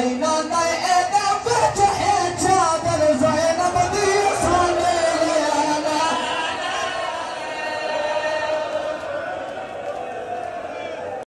Ay, na tayo.